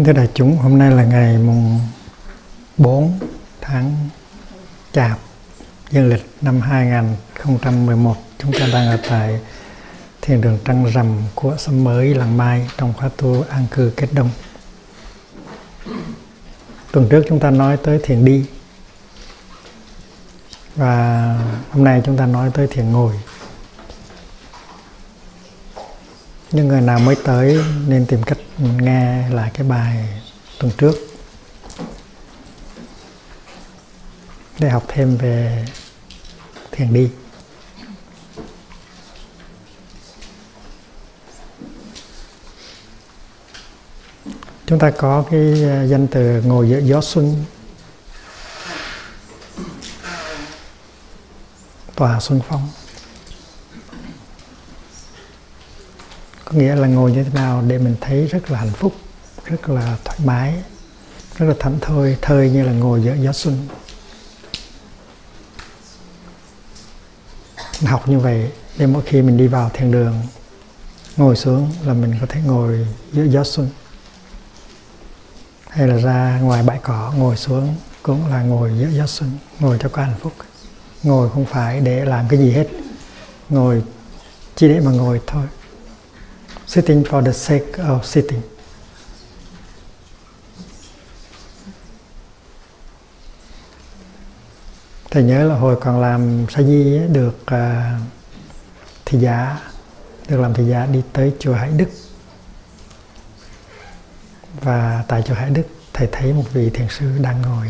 Kính thưa đại chúng, hôm nay là ngày mùng 4 tháng Chạp dương lịch năm 2011. Chúng ta đang ở tại thiền đường Trăng Rằm của xóm mới Làng Mai trong khóa tu an cư kết đông. Tuần trước chúng ta nói tới thiền đi và hôm nay chúng ta nói tới thiền ngồi. Những người nào mới tới nên tìm cách nghe lại cái bài tuần trước. Để học thêm về thiền đi. Chúng ta có cái à, danh từ ngồi giữa gió xuân. Tòa xuân phong. Có nghĩa là ngồi như thế nào để mình thấy rất là hạnh phúc, rất là thoải mái, rất là thảnh thơi thơi như là ngồi giữa gió xuân. Học như vậy để mỗi khi mình đi vào thiền đường, ngồi xuống là mình có thể ngồi giữa gió xuân. Hay là ra ngoài bãi cỏ, ngồi xuống cũng là ngồi giữa gió xuân, ngồi cho có hạnh phúc. Ngồi không phải để làm cái gì hết, ngồi chỉ để mà ngồi thôi sitting for the sake of sitting. Thầy nhớ là hồi còn làm sa di được à, uh, thị giả được làm thị giả đi tới chùa Hải Đức và tại chùa Hải Đức thầy thấy một vị thiền sư đang ngồi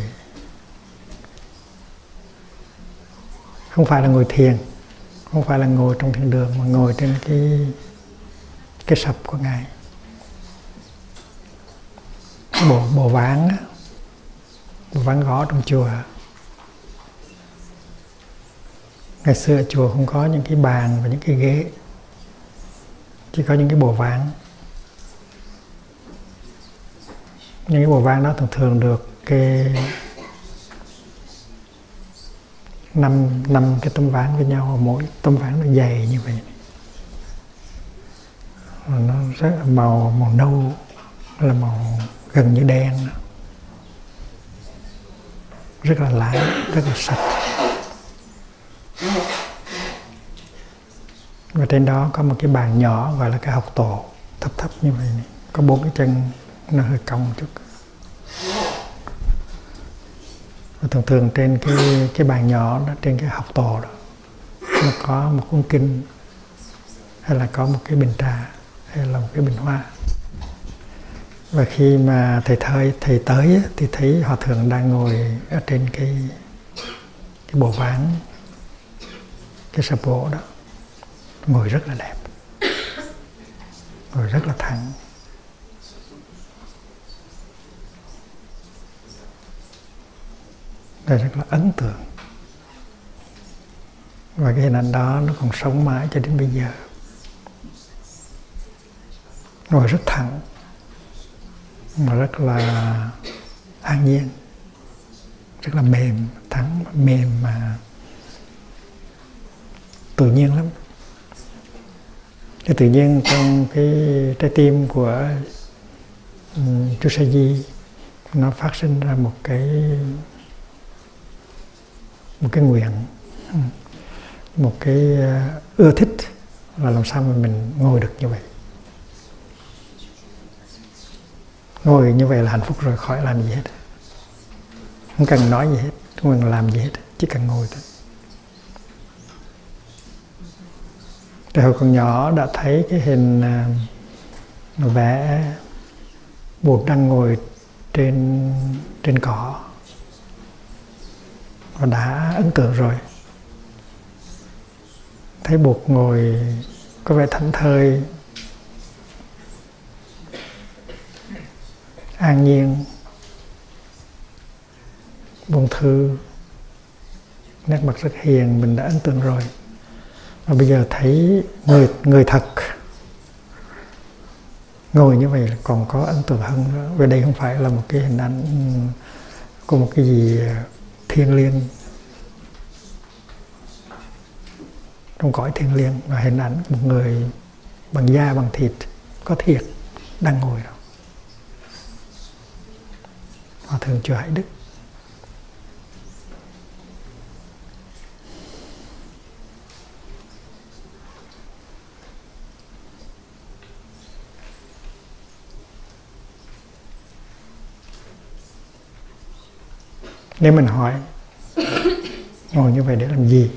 không phải là ngồi thiền không phải là ngồi trong thiền đường mà ngồi trên cái cái sập của ngài. Bộ bộ ván bộ ván gõ trong chùa. Ngày xưa ở chùa không có những cái bàn và những cái ghế, chỉ có những cái bộ ván. Những cái bộ ván đó thường thường được cái năm năm cái tấm ván với nhau, mỗi tấm ván nó dày như vậy nó rất là màu màu nâu là màu gần như đen. Rất là láng rất là sạch. Và trên đó có một cái bàn nhỏ, gọi là cái học tổ, thấp thấp như vậy này. có bốn cái chân, nó hơi cong chút. Và thường thường trên cái cái bàn nhỏ đó, trên cái học tổ đó, nó có một cuốn kinh, hay là có một cái bình trà hay là một cái bình hoa. Và khi mà thầy thời thầy tới thì thấy hòa thượng đang ngồi ở trên cái cái bộ ván, cái sập gỗ đó. Ngồi rất là đẹp. Ngồi rất là thẳng. Đây rất là ấn tượng. Và cái hình ảnh đó nó còn sống mãi cho đến bây giờ ngồi rất thẳng mà rất là an nhiên rất là mềm thẳng mềm mà tự nhiên lắm. Cái tự nhiên trong cái trái tim của um, chú sa di nó phát sinh ra một cái một cái nguyện một cái uh, ưa thích là làm sao mà mình ngồi được như vậy. Ngồi như vậy là hạnh phúc rồi khỏi, làm gì hết. Không cần nói gì hết, không cần làm gì hết, chỉ cần ngồi thôi. Từ hồi còn nhỏ đã thấy cái hình à, vẽ bụt đang ngồi trên trên cỏ. Và đã ấn tượng rồi. Thấy bụt ngồi có vẻ thảnh thơi an nhiên, buông thư, nét mặt rất hiền, mình đã ấn tượng rồi. Và bây giờ thấy người người thật. Ngồi như vậy còn có ấn tượng hơn nữa. Vì đây không phải là một cái hình ảnh ừ, của một cái gì ờ, thiêng liêng. Trong cõi thiêng liêng và hình ảnh một người bằng da bằng thịt, có thiệt, đang ngồi đó. Thành chùa hải đức. Nếu mình hỏi, ngồi như vậy để làm gì?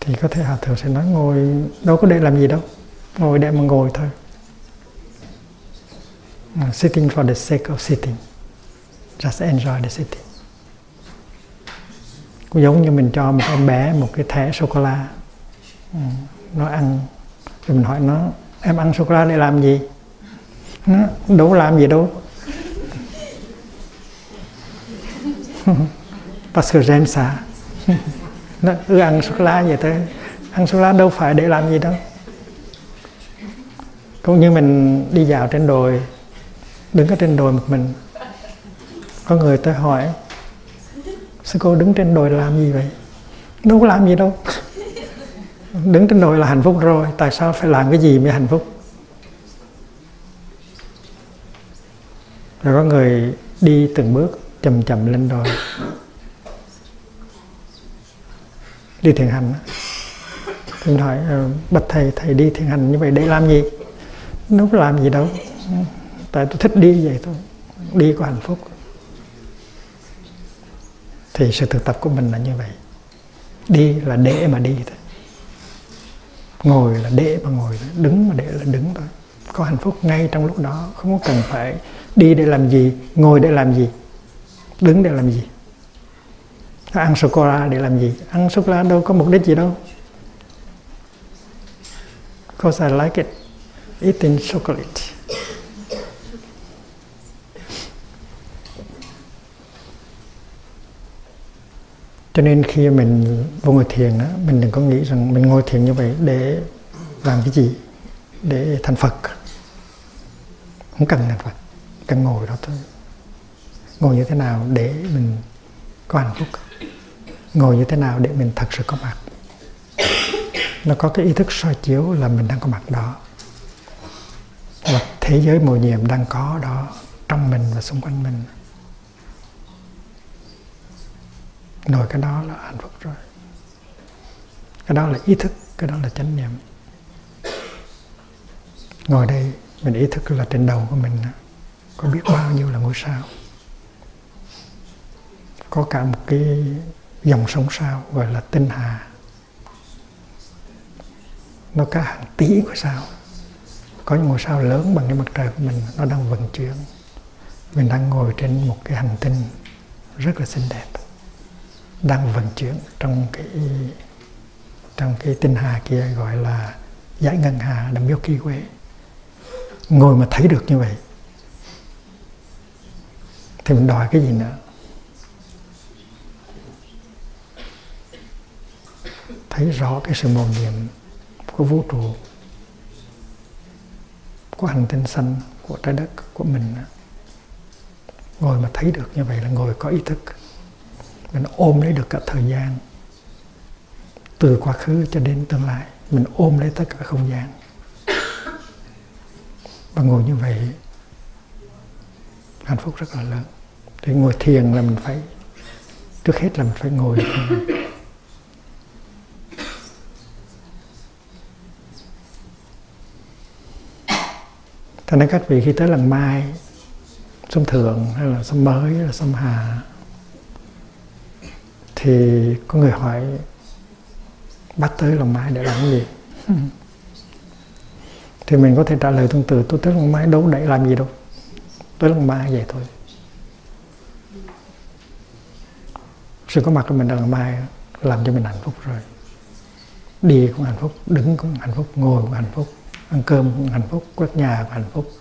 Thì có thể hòa thượng sẽ nói, ngồi, đâu có để làm gì đâu, ngồi để mà ngồi thôi uh, sitting for the sake of sitting. Just enjoy the sitting. Cũng giống như mình cho một em bé một cái thẻ sô cô la ừ, nó ăn. Thì mình hỏi nó em ăn sô cô la để làm gì? Nó đâu làm gì đâu. Parce que j'aime ça nó cứ ăn sô cô la vậy thôi. Ăn sô cô la đâu phải để làm gì đâu. Cũng như mình đi dạo trên đồi đứng ở trên đồi một mình. Có người tới hỏi, sư cô đứng trên đồi làm gì vậy? Đâu có làm gì đâu. Đứng trên đồi là hạnh phúc rồi, tại sao phải làm cái gì mới hạnh phúc? Rồi có người đi từng bước chậm chậm lên đồi. Đi thiền hành thì hỏi ờ, bạch thầy thầy đi thiền hành như vậy để làm gì? Đâu có làm gì đâu tại tôi thích đi vậy thôi. Đi có hạnh phúc. Thì sự thực tập của mình là như vậy. Đi là để mà đi thôi. Ngồi là để mà ngồi thôi. đứng mà để là đứng thôi. Có hạnh phúc ngay trong lúc đó. Không có cần phải đi để làm gì, ngồi để làm gì, đứng để làm gì. Ăn sô cô la để làm gì? Ăn sô cô la đâu có mục đích gì đâu. Because I like it. Eating chocolate. Cho nên khi mình vô ngồi thiền đó, mình đừng có nghĩ rằng mình ngồi thiền như vậy để làm cái gì? Để thành phật. Không cần thành phật cần ngồi đó thôi. Ngồi như thế nào để mình có hạnh phúc? Ngồi như thế nào để mình thật sự có mặt? Nó có cái ý thức soi chiếu là mình đang có mặt đó. Và thế giới màu nhiệm đang có đó trong mình và xung quanh mình. Rồi cái đó là hạnh phúc rồi. Cái đó là ý thức, cái đó là chánh niệm. Ngồi đây, mình ý thức là trên đầu của mình có biết bao nhiêu là ngôi sao. Có cả một cái dòng sông sao gọi là tinh hà. Nó cả hàng tỷ của sao. Có những ngôi sao lớn bằng cái mặt trời của mình, nó đang vận chuyển. Mình đang ngồi trên một cái hành tinh rất là xinh đẹp đang vận chuyển trong cái trong cái tinh hà kia gọi là giải ngân hà đầm Milky Way ngồi mà thấy được như vậy, thì mình đòi cái gì nữa? Thấy rõ cái sự mầu nhiệm của vũ trụ, của hành tinh xanh, của trái đất, của mình ngồi mà thấy được như vậy là ngồi có ý thức mình ôm lấy được cả thời gian. Từ quá khứ cho đến tương lai, mình ôm lấy tất cả không gian. Và ngồi như vậy, hạnh phúc rất là lớn. Thì ngồi thiền là mình phải, trước hết là mình phải ngồi Cho nên các vị khi tới lần mai Xuân Thượng hay là Xuân Mới hay là Xuân Hà thì có người hỏi Bắt tới lòng mai để làm cái gì? Thì mình có thể trả lời tương tự, Tôi tới lòng mai đâu để làm gì đâu, Tới lòng mai vậy thôi. Sự có mặt của mình ở lòng mai Làm cho mình hạnh phúc rồi. Đi cũng hạnh phúc, Đứng cũng hạnh phúc, Ngồi cũng hạnh phúc, ăn cơm cũng hạnh phúc, quét nhà cũng hạnh phúc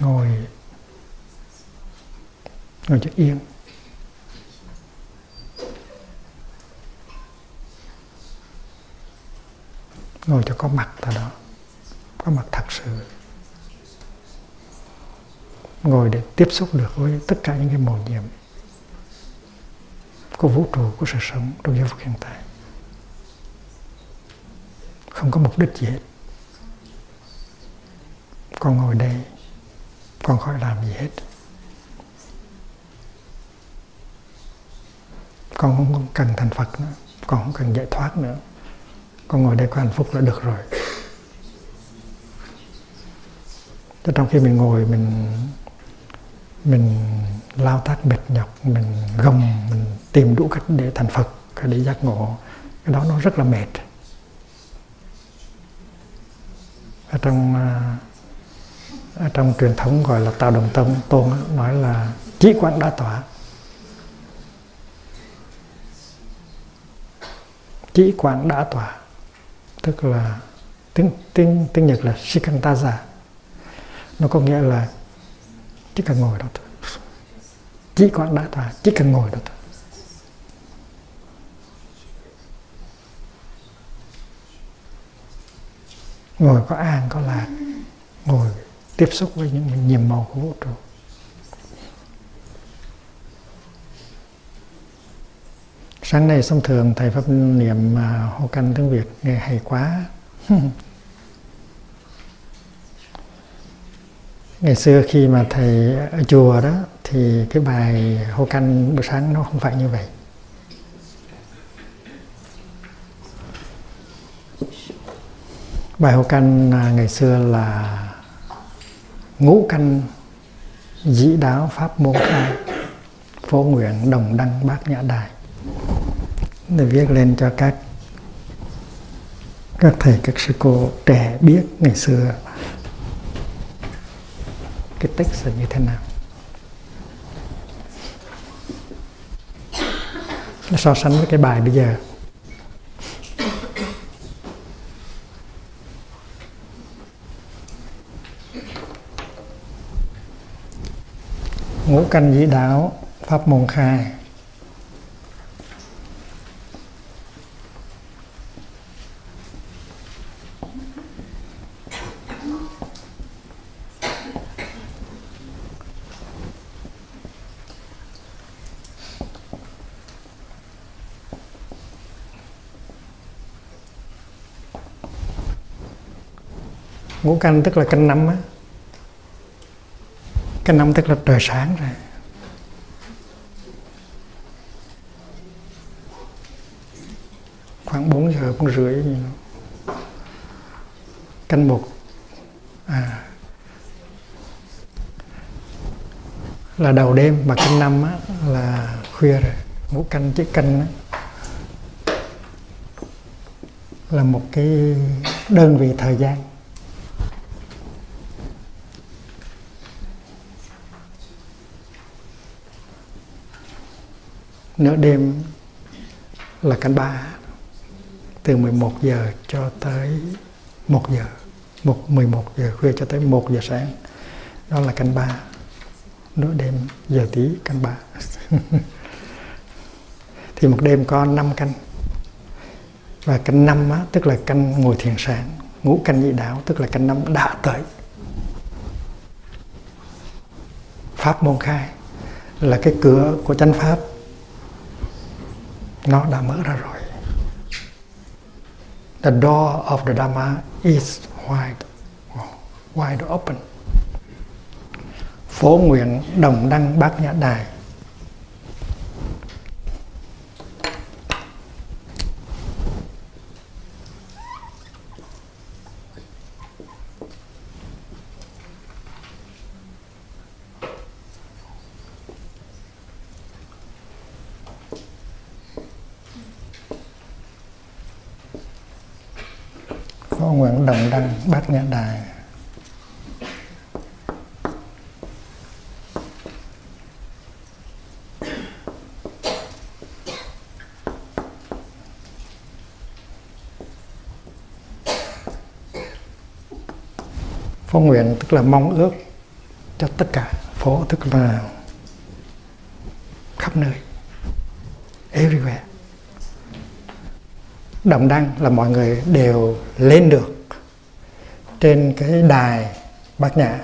ngồi ngồi cho yên. Ngồi cho có mặt tại đó. Có mặt thật sự. Ngồi để tiếp xúc được với tất cả những cái màu nhiệm của vũ trụ, của sự sống trong giây phút hiện tại. Không có mục đích gì hết. Con ngồi đây, con khỏi làm gì hết. Con không cần thành phật nữa. Con không cần giải thoát nữa. Con ngồi đây có hạnh phúc là được rồi. Thế trong khi mình ngồi, mình mình lao tác mệt nhọc, mình gồng, mình tìm đủ cách để thành phật để giác ngộ, cái đó nó rất là mệt. Ở trong à, ở trong truyền thống gọi là tạo đồng tâm tôn nói là chỉ quán đã tỏa. Chỉ quán đã tỏa. Tức là tiếng tiếng tiếng nhật là shikantaza. Nó có nghĩa là chỉ cần ngồi đó thôi. Chỉ quán đã tỏa, chỉ cần ngồi đó thôi. Ngồi có an, có lạc. Ngồi tiếp xúc với những nhiệm màu của vũ trụ. Sáng nay thông thường thầy pháp niệm uh, canh tiếng việt nghe hay quá. Ngày xưa khi mà thầy ở chùa đó thì cái bài hô canh buổi sáng nó không phải như vậy. Bài hô canh à, ngày xưa là ngũ canh dĩ đáo pháp môn khai phổ nguyện đồng đăng bát nhã đài để viết lên cho các các thầy, các sư cô trẻ biết ngày xưa cái text là như thế nào. Nó so sánh với cái bài bây giờ. Ngũ canh dĩ đạo, pháp môn khai. Ngũ canh tức là canh năm á. Canh năm tức là trời sáng rồi. Khoảng 4 giờ cũng rưỡi gì đó. canh một à, là đầu đêm mà canh năm á, là khuya rồi. Ngũ canh chứ canh á, là một cái đơn vị thời gian. Nửa đêm là canh ba từ 11 giờ cho tới 1 giờ một 11 giờ khuya cho tới 1 giờ sáng. Đó là canh ba. Nửa đêm giờ tí canh ba. Thì một đêm có 5 canh. Và canh năm á, tức là canh ngồi thiền sáng ngũ canh nhị đạo tức là canh năm đã tới. Pháp môn khai là cái cửa của chánh pháp nó đã mở ra rồi. The door of the Dharma is wide wide open. Phổ nguyện đồng đăng bát nhã đài có nguyện đồng đăng, bát nhã đài. Phó nguyện tức là mong ước cho tất cả, phổ tức là khắp nơi. Đồng đăng là mọi người đều lên được trên cái đài bát nhã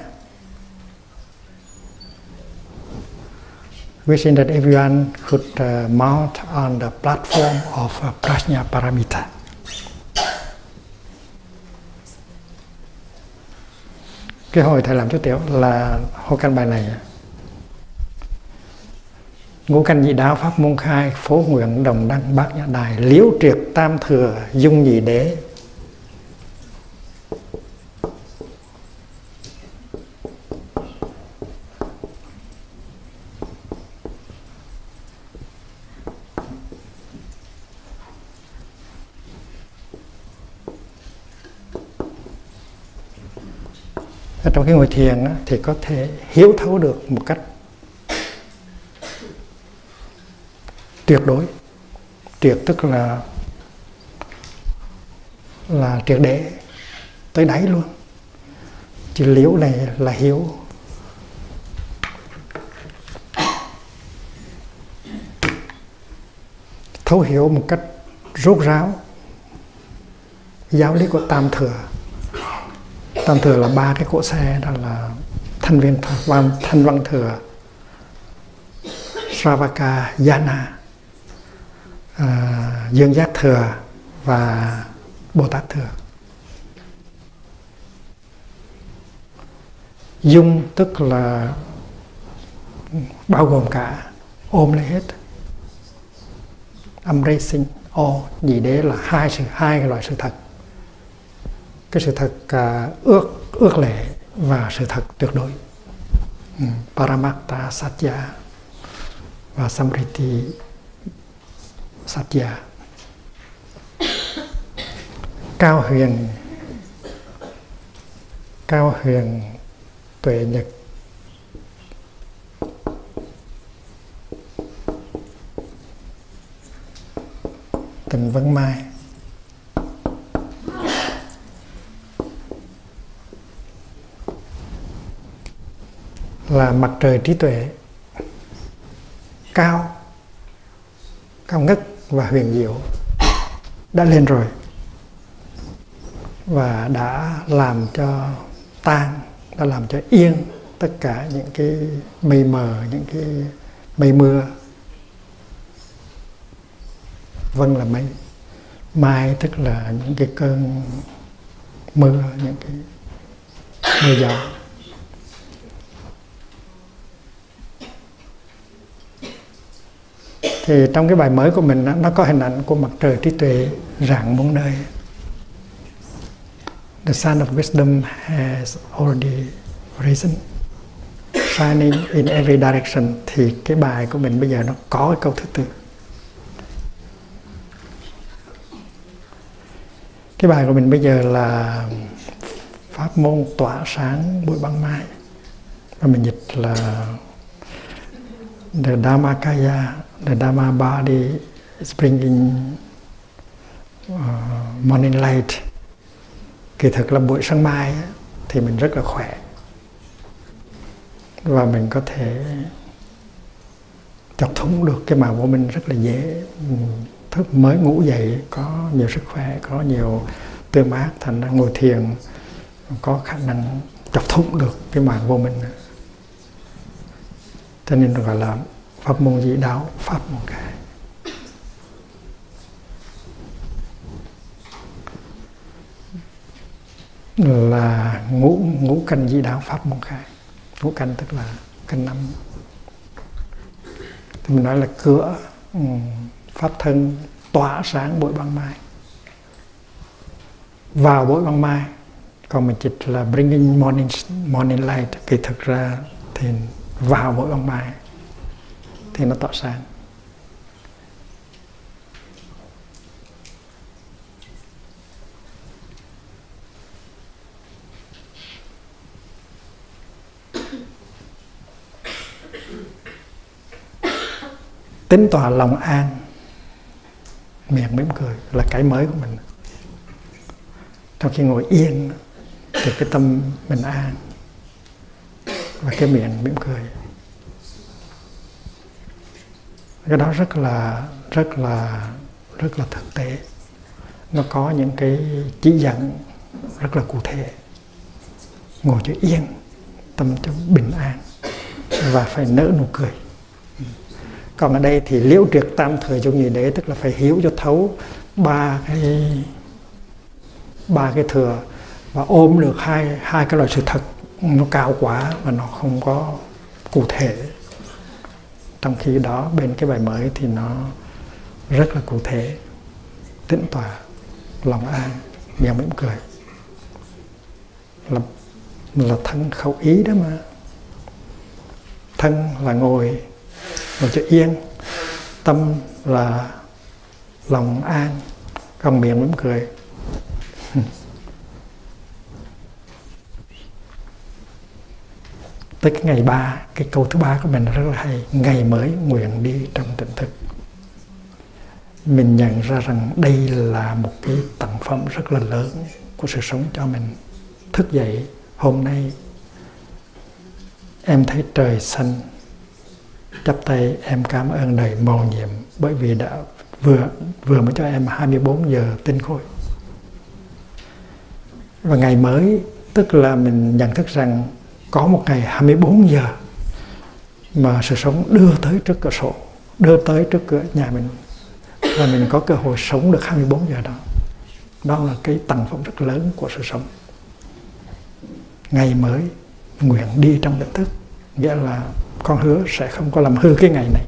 wishing that everyone could uh, mount on the platform of uh, Prajna Paramita. Cái hồi thầy làm chú tiểu là hô căn bài này ngũ canh nhị đạo pháp môn khai, phố nguyện đồng đăng, bát nhã đài, liễu triệt, tam thừa, dung nhị đế. Trong cái ngồi thiền thì có thể hiểu thấu được một cách tuyệt đối. Triệt tức là là triệt để tới đáy luôn. Chữ liễu này là hiểu thấu hiểu một cách rốt ráo giáo lý của tam thừa. Tam thừa là ba cái cỗ xe, đó là thanh viên văn thanh văn thừa, Sravaka Yana à, dương giác thừa và bồ tát thừa. Dung tức là bao gồm cả ôm lấy hết. Âm sinh ô nhị đế là hai sự hai cái loại sự thật. Cái sự thật uh, ước ước lệ và sự thật tuyệt đối. Ừ. paramatta satya và samriti satya. Cao huyền. Cao huyền tuệ nhật. Tình vân mai. Là mặt trời trí tuệ. Cao. Cao ngất và huyền diệu đã lên rồi và đã làm cho tan, đã làm cho yên tất cả những cái mây mờ, những cái mây mưa. Vâng là mây, mai tức là những cái cơn mưa, những cái mưa gió. Thì trong cái bài mới của mình nó có hình ảnh của mặt trời trí tuệ rạng bốn nơi. The sun of wisdom has already risen, shining in every direction. Thì cái bài của mình bây giờ nó có cái câu thứ tư. Cái bài của mình bây giờ là pháp môn tỏa sáng buổi ban mai. Và mình dịch là the Dhammakaya the Dharma body is bringing uh, morning light. Kỳ thực là buổi sáng mai thì mình rất là khỏe. Và mình có thể chọc thủng được cái màu của mình rất là dễ. Thức mới ngủ dậy có nhiều sức khỏe có nhiều tươi mát thành ra ngồi thiền có khả năng chọc thủng được cái màu của mình. Cho nên gọi là pháp môn dị đạo, pháp môn khai là ngũ ngũ canh dị đạo pháp môn khai ngũ canh tức là canh năm. Thì mình nói là cửa ừ, pháp thân tỏa sáng buổi ban mai. Vào buổi ban mai, còn mình dịch là bringing morning morning light. Thì thực ra thì vào buổi ban mai thì nó tỏa sáng. Tính tỏa lòng an, miệng mỉm cười là cái mới của mình. Trong khi ngồi yên thì cái tâm mình an và cái miệng mỉm cười cái đó rất là rất là rất là thực tế. Nó có những cái chỉ dẫn rất là cụ thể. Ngồi cho yên, tâm cho bình an và phải nở nụ cười. Còn ở đây thì liễu triệt tam thời trong nhị đế, tức là phải hiểu cho thấu ba cái ba cái thừa và ôm được hai hai cái loại sự thật. Nó cao quá và nó không có cụ thể trong khi đó, bên cái bài mới thì nó rất là cụ thể, tĩnh tọa, lòng an, miệng mỉm cười. Là là thân khẩu ý đó mà. Thân là ngồi ngồi cho yên. Tâm là lòng an, còn miệng mỉm cười. tới cái ngày ba, cái câu thứ ba của mình rất là hay. Ngày mới nguyện đi trong tỉnh thức. Mình nhận ra rằng đây là một cái tặng phẩm rất là lớn của sự sống cho mình. Thức dậy hôm nay, em thấy trời xanh. Chắp tay, em cảm ơn đời mầu nhiệm, bởi vì đã vừa vừa mới cho em 24 giờ tinh khôi. Và ngày mới, tức là mình nhận thức rằng có một ngày 24 giờ mà sự sống đưa tới trước cửa sổ đưa tới trước cửa nhà mình. Và mình có cơ hội sống được 24 giờ đó. Đó là cái tầng phẩm rất lớn của sự sống. Ngày mới nguyện đi trong nhận thức nghĩa là con hứa sẽ không có làm hư cái ngày này.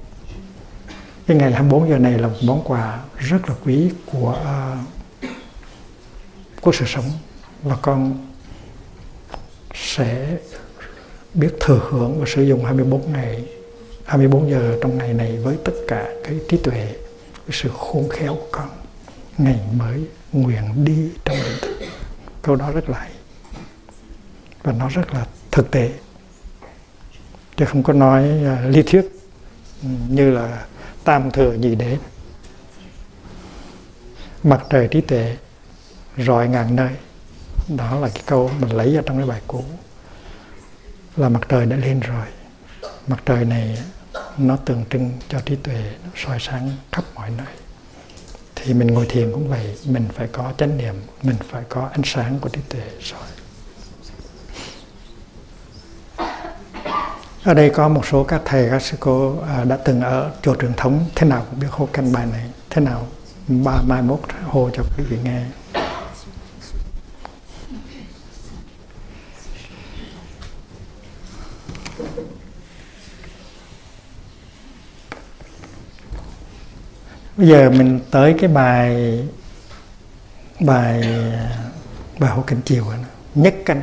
Cái ngày 24 giờ này là một món quà rất là quý của uh, của sự sống. Và con sẽ biết thừa hưởng và sử dụng 24 ngày 24 giờ trong ngày này với tất cả cái trí tuệ với sự khôn khéo của con. Ngày mới nguyện đi trong định thức câu đó rất là hay. Và nó rất là thực tế. Chứ không có nói uh, lý thuyết ừ, như là tam thừa gì đế mặt trời trí tuệ rọi ngàn nơi. Đó là cái câu mình lấy ở trong cái bài cũ là mặt trời đã lên rồi. Mặt trời này, nó tượng trưng cho trí tuệ nó soi sáng khắp mọi nơi. Thì mình ngồi thiền cũng vậy, mình phải có chánh niệm, mình phải có ánh sáng của trí tuệ soi ở đây có một số các thầy, các sư cô à, đã từng ở chùa truyền thống. Thế nào cũng biết hô canh bài này. Thế nào ba mai mốt hô cho quý vị nghe. Bây giờ mình tới cái bài bài bài hộ cảnh chiều nhất canh.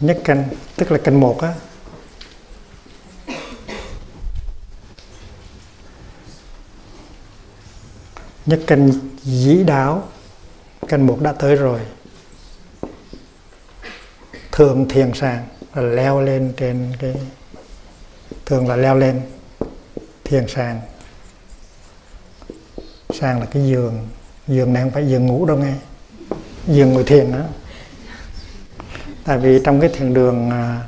Nhất canh, tức là canh một á. Nhất canh dĩ đáo canh một đã tới rồi. Thường thiền sàng là leo lên trên cái thường là leo lên thiền sàng. Sàng là cái giường. Giường này không phải giường ngủ đâu nghe. Giường ngồi thiền đó. Tại vì trong cái thiền đường à,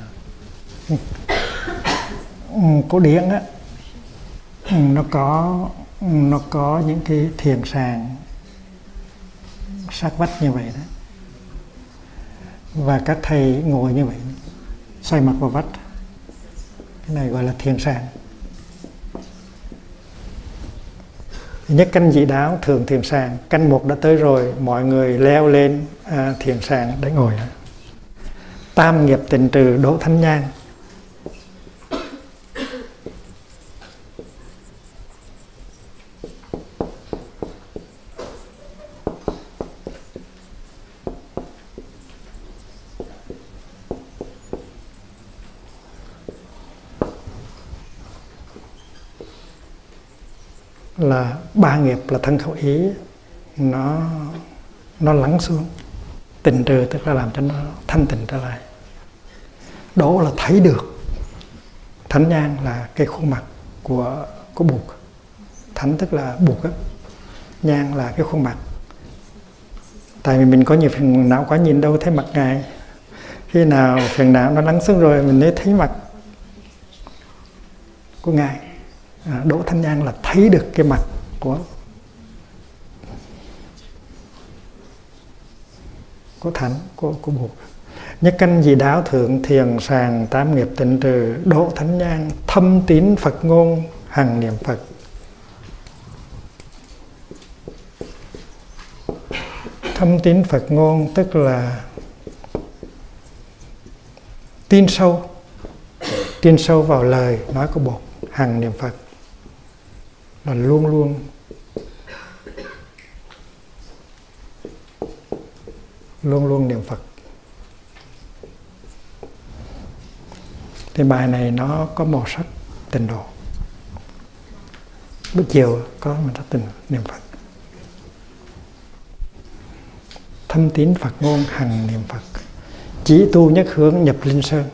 ừ, cổ điển á ừ, nó có nó có những cái thiền sàng sát vách như vậy đó. Và các thầy ngồi như vậy xoay mặt vào vách cái này gọi là thiền sàng. Nhất canh dị đáo thường thiền sàng. Canh một đã tới rồi mọi người leo lên à, thiền sàng để ngồi. Tam nghiệp tình trừ đỗ thánh nhang là ba nghiệp là thân khẩu ý nó nó lắng xuống tình trừ tức là làm cho nó thanh tịnh trở lại. Đó là thấy được thánh nhang là cái khuôn mặt của của bụt thánh tức là bụt á nhang là cái khuôn mặt. Tại vì mình có nhiều phần não quá nhìn đâu thấy mặt ngài. Khi nào phần não nó lắng xuống rồi mình mới thấy mặt của ngài. À, đỗ thanh nhang là thấy được cái mặt của của thánh của của buộc nhất canh dị đáo thượng thiền sàng tam nghiệp tịnh trừ độ thánh nhang, thâm tín phật ngôn, hằng niệm phật. Thâm tín phật ngôn tức là tin sâu tin sâu vào lời nói của bột hằng niệm phật. Là luôn luôn luôn luôn niệm phật. Thì bài này nó có màu sắc tình độ. Buổi chiều có mình sắc tình niệm phật. Thâm tín phật ngôn hằng niệm phật. Chỉ tu nhất hướng nhập linh sơn.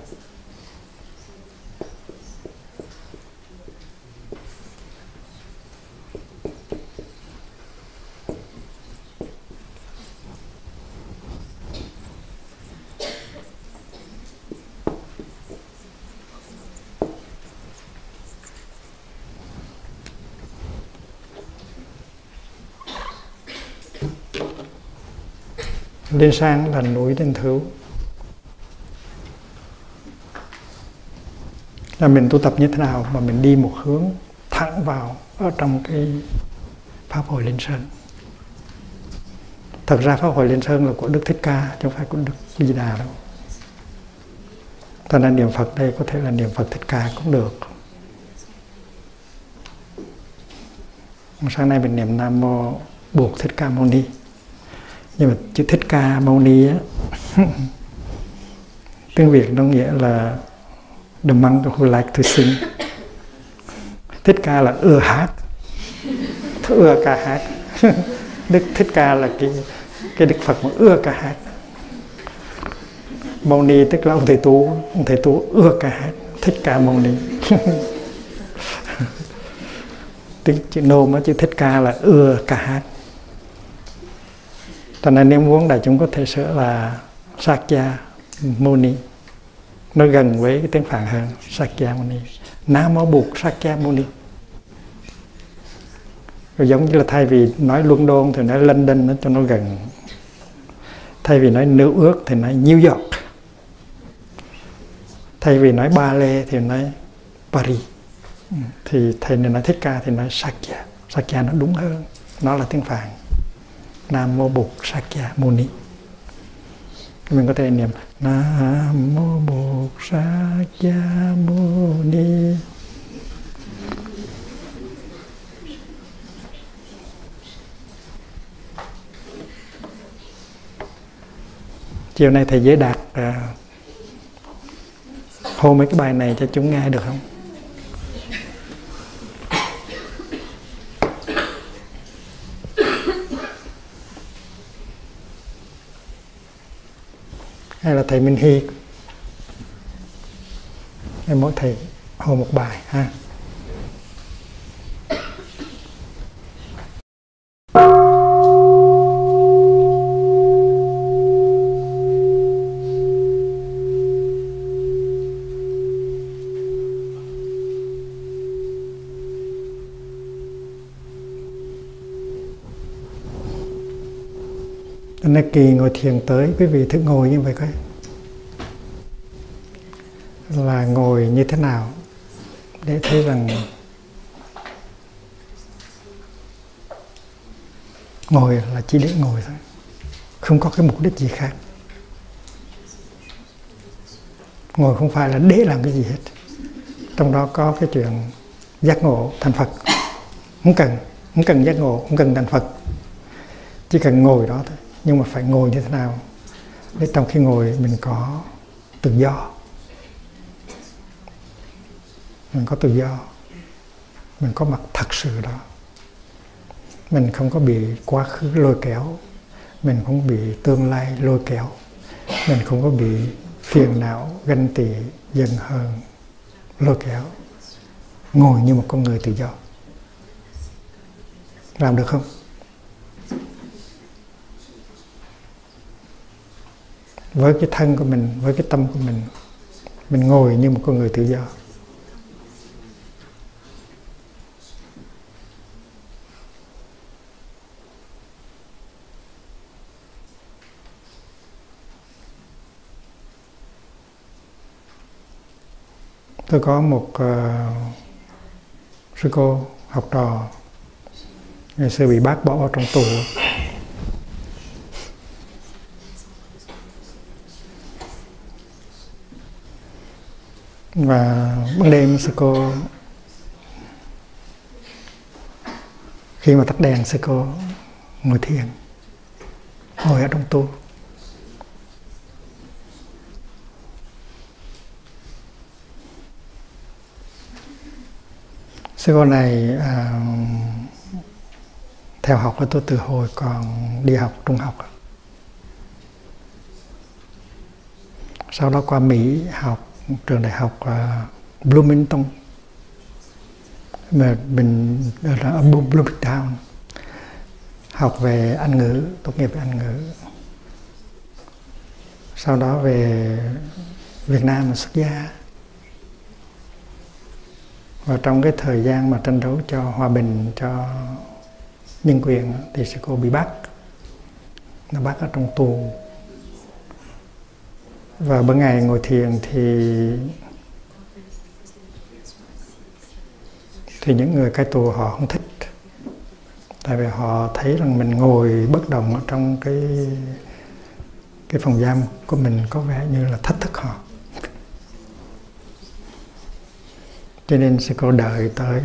Liên Sang là núi Linh Thứu là mình tu tập như thế nào mà mình đi một hướng thẳng vào ở trong cái pháp hội Linh Sơn? Thật ra pháp hội Linh Sơn là của Đức Thích Ca, chứ không phải của Đức Di Đà đâu. Cho ra niệm Phật đây, có thể là niệm Phật Thích Ca cũng được. Sáng nay mình niệm Nam Mô Buộc Thích Ca Mâu Ni nhưng mà chữ thích ca, mâu ni á, tiếng việt nó nghĩa là the monk who like to sing thích ca là ưa hát. Ưa ca hát. Đức thích ca là cái cái đức phật mà ưa ca hát. Mâu ni tức là ông thầy tu ông thầy tu ưa ca hát. Thích ca, mâu ni. Tiếng chữ nôm á, chữ thích ca là ưa ca hát cho nên nếu muốn đại chúng có thể sửa là Sakya Muni. Nó gần với cái tiếng Phạn hơn Sakya Muni. Nam Mô Bụt Sakya Muni. Rồi giống như là thay vì nói Luân Đôn thì nói London nó cho nó gần. Thay vì nói New York thì nói New York. Thay vì nói Ba Lê thì nói Paris. Ừ, thì thầy này nói Thích Ca thì nói Sakya Sakya nó đúng hơn. Nó là tiếng Phạn. Nam Mô Bụt Sakya Muni mình có thể niệm Nam Mô Bụt Sakya Muni chiều nay thầy giới đạt uh, hô mấy cái bài này cho chúng nghe được không? Hay là thầy Minh Hy? Hay mỗi thầy hồ một bài ha. Nên kỳ ngồi thiền tới, quý vị thử ngồi như vậy coi. Là ngồi như thế nào để thấy rằng ngồi là chỉ để ngồi thôi, không có cái mục đích gì khác. Ngồi không phải là để làm cái gì hết. Trong đó có cái chuyện giác ngộ thành phật. Không cần không cần giác ngộ, không cần thành phật. Chỉ cần ngồi đó thôi nhưng mà phải ngồi như thế nào để trong khi ngồi mình có tự do? Mình có tự do. Mình có mặt thật sự đó. Mình không có bị quá khứ lôi kéo. Mình không bị tương lai lôi kéo. Mình không có bị phiền não, ganh tị, giận hờn, lôi kéo. Ngồi như một con người tự do. Làm được không? Với cái thân của mình với cái tâm của mình mình ngồi như một con người tự do. Tôi có một uh, sư cô học trò ngày xưa bị bác bỏ vào trong tù. Và ban đêm sư cô khi mà tắt đèn sư cô ngồi thiền ngồi ở trong tu. Sư cô này à, theo học của tôi từ hồi còn đi học trung học. Sau đó qua Mỹ học trường đại học uh, Bloomington mà mình ở Bloomington. Học về Anh ngữ tốt nghiệp về Anh ngữ. Sau đó về Việt Nam mà xuất gia. Và trong cái thời gian mà tranh đấu cho hòa bình cho nhân quyền thì sư cô bị bắt. Nó bắt ở trong tù và ban ngày ngồi thiền thì thì những người cai tù họ không thích. Tại vì họ thấy rằng mình ngồi bất động ở trong cái cái phòng giam của mình có vẻ như là thách thức họ. Cho nên sư cô đợi tới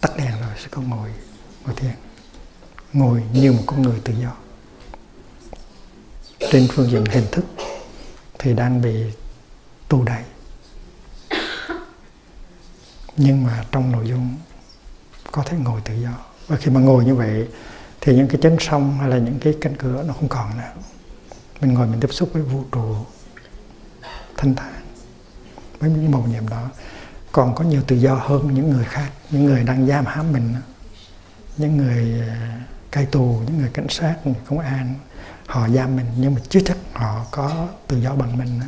tắt đèn rồi sư cô ngồi ngồi thiền. Ngồi như một con người tự do trên phương diện hình thức thì đang bị tu đầy. Nhưng mà trong nội dung có thể ngồi tự do. Và khi mà ngồi như vậy thì những cái chấn sông hay là những cái cánh cửa nó không còn nữa. Mình ngồi mình tiếp xúc với vũ trụ, thanh thản, với những màu nhiệm đó. Còn có nhiều tự do hơn những người khác, những người đang giam hãm mình. Những người ờ, cai tù, những người cảnh sát, người công an họ giam mình, nhưng mà chưa chắc họ có tự do bằng mình nữa.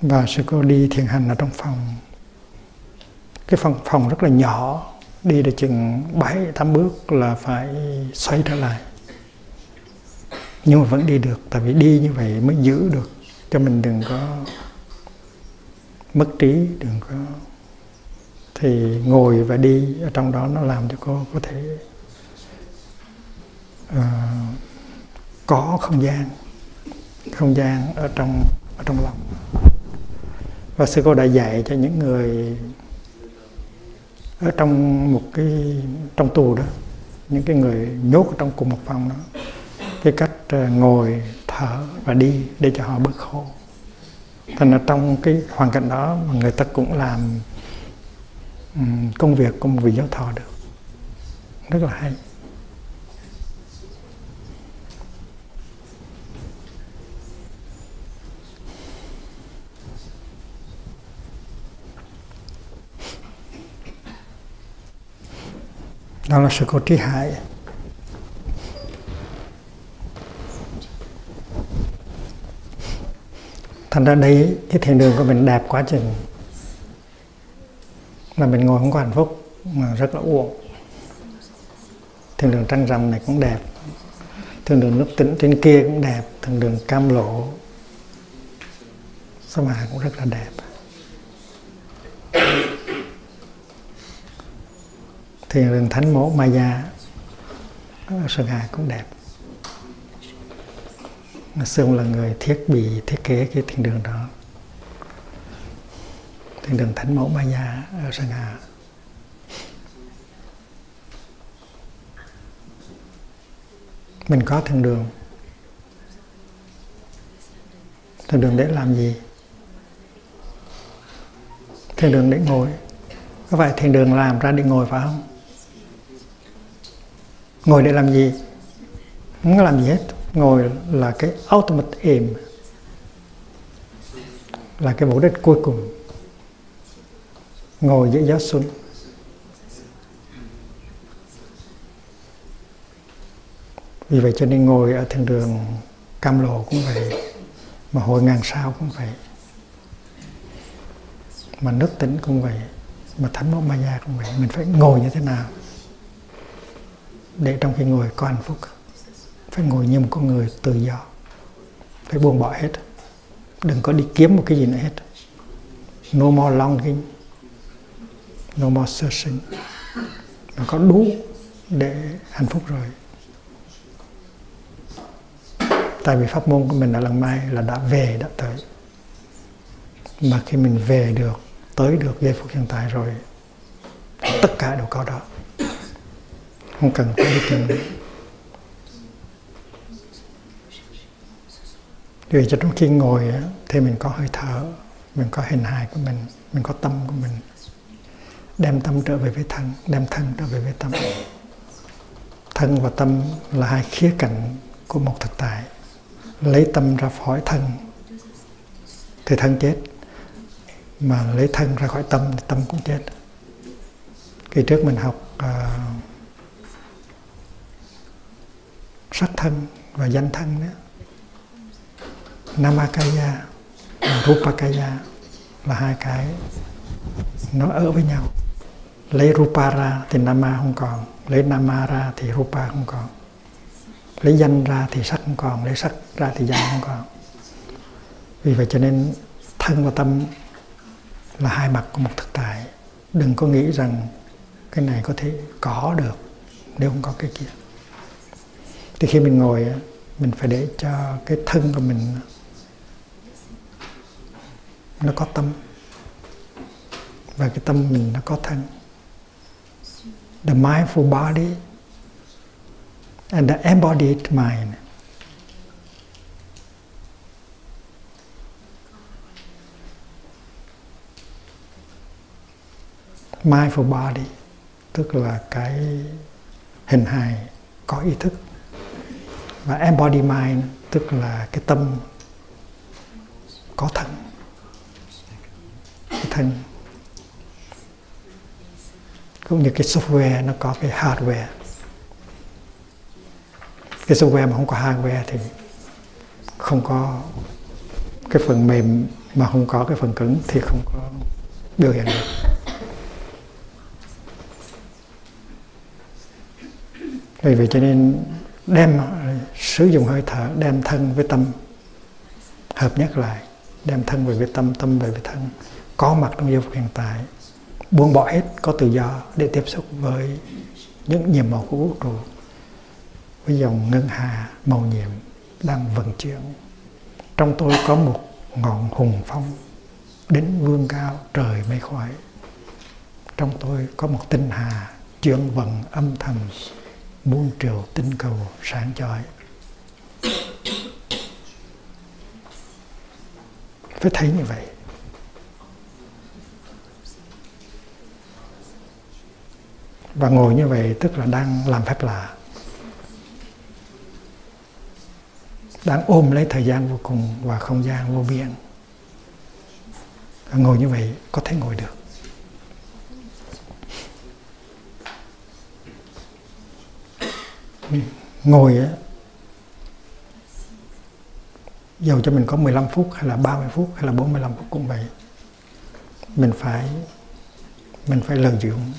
và sư cô đi thiền hành ở trong phòng cái phòng phòng rất là nhỏ, đi được chừng bảy tám bước là phải xoay trở lại nhưng mà vẫn đi được tại vì đi như vậy mới giữ được. Cho mình đừng có mất trí đừng có thì ngồi và đi ở trong đó nó làm cho cô có thể uh, có không gian không gian ở trong ở trong lòng. Và sư cô đã dạy cho những người ở trong một cái trong tù đó những cái người nhốt ở trong cùng một phòng đó cái cách ờ, ngồi, thở và đi để cho họ bớt khổ. Thành ra trong cái hoàn cảnh đó mà người ta cũng làm công việc của một vị giáo thọ được. Rất là hay. Đó là sự cố trí hại. Thành ra đây, cái thiền đường của mình đẹp quá chừng. Là mình ngồi không có hạnh phúc, mà rất là uổng. Thiền đường trăng rằm này cũng đẹp. Thiền đường nước tĩnh trên kia cũng đẹp. Thiền đường cam lộ. Sa mà cũng rất là đẹp. Thiền đường thánh mẫu maya ở sơn hà cũng đẹp. Sương là người thiết bị, thiết kế cái thiên đường đó. Thiên đường Thánh Mẫu Maya ở Sơn Hà. Mình có thiên đường. Thiên đường để làm gì? Thiên đường để ngồi. Có phải thiên đường làm ra để ngồi phải không? Ngồi để làm gì? Không có làm gì hết ngồi là cái ultimate aim, là cái mục đích cuối cùng. Ngồi giữa giáo xuân. Vì vậy cho nên ngồi ở thiên đường cam lộ cũng vậy, mà hội ngàn sao cũng vậy, mà nước tỉnh cũng vậy, mà thánh mẫu ma gia cũng vậy. Mình phải ngồi như thế nào để trong khi ngồi có hạnh phúc? Phải ngồi như một con người tự do. Phải buông bỏ hết. Đừng có đi kiếm một cái gì nữa hết. No more longing. No more searching. Nó có đủ để hạnh phúc rồi. Tại vì pháp môn của mình ở lần mai là đã về, đã tới. Mà khi mình về được, tới được giây phút hiện tại rồi, tất cả đều có đó. Không cần phải đi tìm. Vì cho trong khi ngồi thì mình có hơi thở mình có hình hài của mình mình có tâm của mình. Đem tâm trở về với thân đem thân trở về với tâm. Thân và tâm là hai khía cạnh của một thực tại. Lấy tâm ra khỏi thân thì thân chết. Mà lấy thân ra khỏi tâm thì tâm cũng chết. Kỳ trước mình học à, uh, sắc thân và danh thân đó namakaya và rupakaya là hai cái nó ở với nhau. Lấy rupa ra thì nama không còn, lấy nama ra thì rupa không còn. Lấy danh ra thì sắc không còn, lấy sắc ra thì danh không còn. Vì vậy cho nên thân và tâm là hai mặt của một thực tại. Đừng có nghĩ rằng cái này có thể có được nếu không có cái kia. Thì khi mình ngồi mình phải để cho cái thân của mình nó có tâm. Và cái tâm mình nó có thân. The mindful body and the embodied mind. Mindful body, tức là cái hình hài có ý thức. Và embody mind, tức là cái tâm có thân thân. Cũng như cái software nó có cái hardware. Cái software mà không có hardware thì không có cái phần mềm mà không có cái phần cứng thì không có biểu hiện được. Vì vậy cho nên đem, sử dụng hơi thở, đem thân với tâm, hợp nhất lại, đem thân về với tâm tâm về với thân có mặt trong giây phút hiện tại, buông bỏ hết có tự do để tiếp xúc với những nhiệm màu của vũ trụ. Với dòng ngân hà, màu nhiệm đang vận chuyển. Trong tôi có một ngọn hùng phong đến vương cao trời mây khói. Trong tôi có một tinh hà chuyển vận âm thầm, muôn triệu tinh cầu sáng chói. Phải thấy như vậy. Và ngồi như vậy tức là đang làm phép lạ. Đang ôm lấy thời gian vô cùng và không gian vô biên. Và ngồi như vậy có thể ngồi được. Ngồi á, dầu cho mình có 15 phút hay là 30 phút hay là 45 phút cũng vậy, mình phải mình phải lợi dụng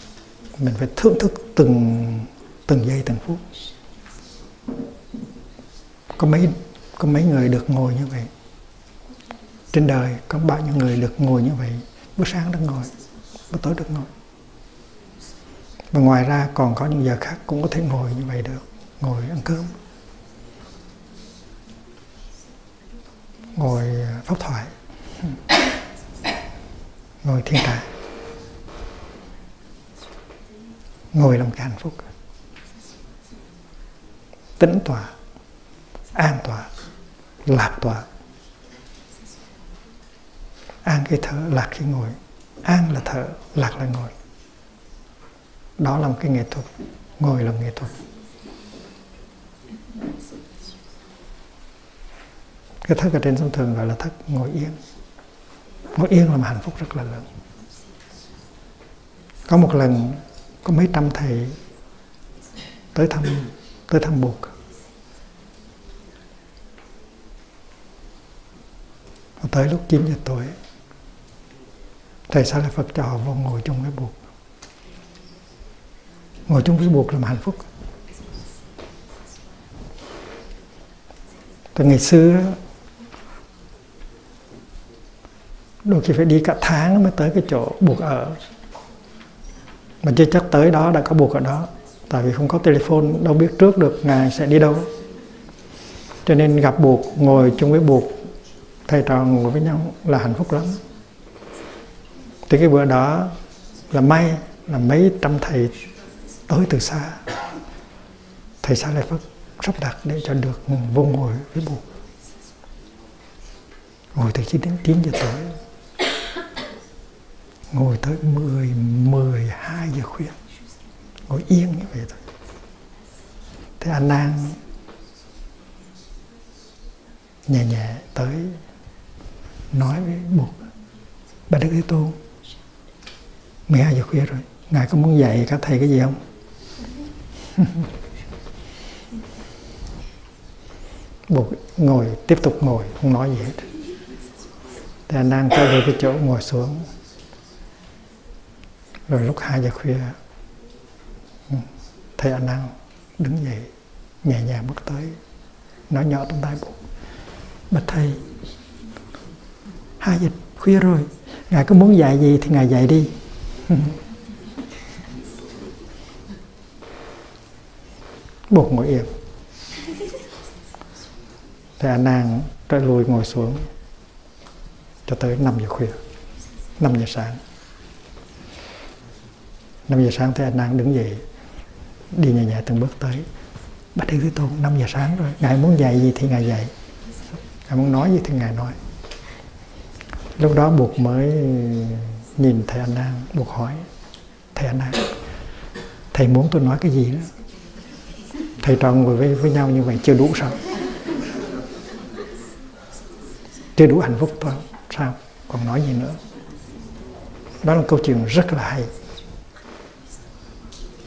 mình phải thưởng thức từng từng giây, từng phút. Có mấy có mấy người được ngồi như vậy. Trên đời có bao nhiêu người được ngồi như vậy? Buổi sáng được ngồi, buổi tối được ngồi. Và ngoài ra còn có những giờ khác cũng có thể ngồi như vậy được. Ngồi ăn cơm. Ngồi ờ, pháp thoại. Ngồi thiên tài. Ngồi làm cái hạnh phúc. Tĩnh tọa, an tọa, lạc tọa. An khi thở, lạc khi ngồi. An là thở, lạc là ngồi. Đó là một cái nghệ thuật. Ngồi là nghệ thuật. Cái thất ở trên thông thường gọi là thất ngồi yên. Ngồi yên là một hạnh phúc rất là lớn. Có một lần có mấy trăm thầy tới thăm tới thăm buộc. Và tới lúc 9 giờ tối, thầy sa lại phật cho họ vô ngồi chung với buộc. Ngồi chung với buộc là hạnh phúc. Từ ngày xưa đôi khi phải đi cả tháng mới tới cái chỗ buộc ở mà chưa chắc tới đó đã có buộc ở đó, tại vì không có telephone, đâu biết trước được ngài sẽ đi đâu. Cho nên gặp buộc, ngồi chung với buộc, thầy trò ngồi với nhau là hạnh phúc lắm. Thì cái bữa đó là may là mấy trăm thầy tới từ xa. Thầy xa lại phất sắp đặt để cho được vô ngồi với buộc. Ngồi từ 9 đến 9 giờ tối ngồi tới 10, 12 giờ khuya. Ngồi yên như vậy thôi. Thế anh đang nhẹ nhẹ tới nói với buộc bà Đức Thế Tôn 12 giờ khuya rồi Ngài có muốn dạy các thầy cái gì không? Buộc ngồi tiếp tục ngồi không nói gì hết. Thì anh đang quay về cái chỗ ngồi xuống rồi lúc 2 giờ khuya ừ, thầy anh năng đứng dậy, nhẹ nhàng bước tới. Nói nhỏ trong tay bụng, bạch thầy, hai giờ khuya rồi, ngài có muốn dạy gì thì ngài dạy đi. Buộc ngồi yên thì anh nàng trở lùi ngồi xuống cho tới 5 giờ khuya 5 giờ sáng. 5 giờ sáng thấy anh đang đứng dậy đi nhẹ nhẹ từng bước tới. Bạch đức thế tôn 5 giờ sáng rồi ngài muốn dạy gì thì ngài dạy. Ngài muốn nói gì thì ngài nói. Lúc đó buộc mới nhìn thầy anh đang buộc hỏi thầy anh đang thầy muốn tôi nói cái gì đó? Thầy trò ngồi với, với nhau như vậy chưa đủ sao? Chưa đủ hạnh phúc thôi sao còn nói gì nữa? Đó là câu chuyện rất là hay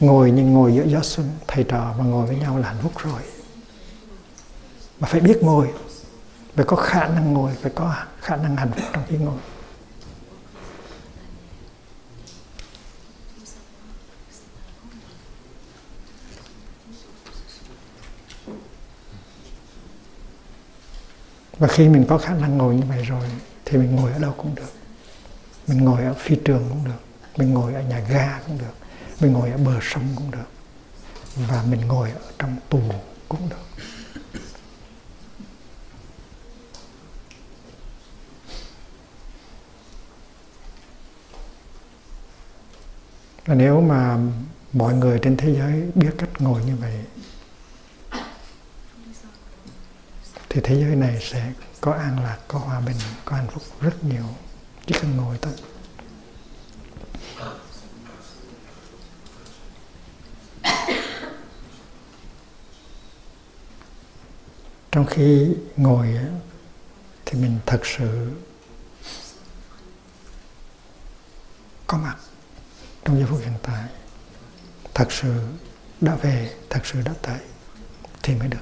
ngồi nhưng ngồi giữa gió xuân, thầy trò mà ngồi với nhau là hạnh phúc rồi. Mà phải biết ngồi, phải có khả năng ngồi, phải có khả năng hạnh phúc trong khi ngồi. Và khi mình có khả năng ngồi như vậy rồi, thì mình ngồi ở đâu cũng được. Mình ngồi ở phi trường cũng được, mình ngồi ở nhà ga cũng được mình ngồi ở bờ sông cũng được. Và mình ngồi ở trong tù cũng được. Và nếu mà mọi người trên thế giới biết cách ngồi như vậy, thì thế giới này sẽ có an lạc, có hòa bình, có hạnh phúc rất nhiều. Chỉ cần ngồi thôi. Trong khi ngồi thì mình thật sự có mặt trong giây phút hiện tại. Thật sự đã về, thật sự đã tới thì mới được.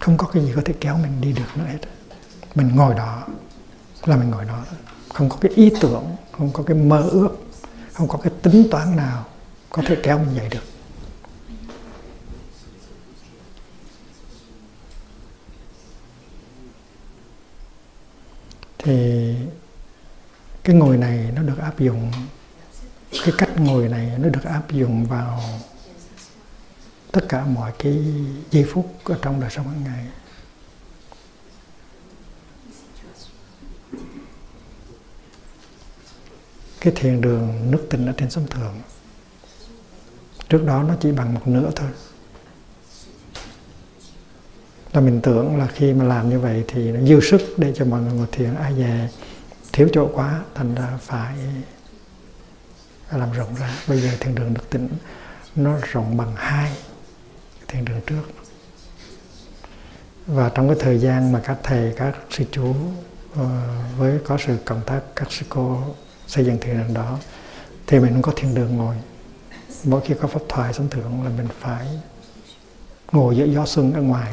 Không có cái gì có thể kéo mình đi được nữa hết. Mình ngồi đó là mình ngồi đó không có cái ý tưởng, không có cái mơ ước không có cái tính toán nào có thể kéo mình dậy được. Thì cái ngồi này nó được áp dụng, cái cách ngồi này nó được áp dụng vào tất cả mọi cái giây phút ở trong đời sống hàng ngày. Cái thiền đường nước tình ở trên sông thượng. Trước đó nó chỉ bằng một nửa thôi. Là mình tưởng là khi mà làm như vậy thì nó dư sức để cho mọi người ngồi thiền. Ai về, thiếu chỗ quá, thành ra phải làm rộng ra. Bây giờ thiền đường được tịnh nó rộng bằng hai thiền đường trước. Và trong cái thời gian mà các thầy, các sư chú ờ, với có sự cộng tác, các sư cô xây dựng thiền đường đó, thì mình không có thiền đường ngồi. Mỗi khi có pháp thoại sống thượng là mình phải ngồi giữa gió xuân ở ngoài.